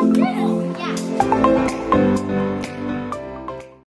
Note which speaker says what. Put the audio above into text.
Speaker 1: 真讨厌。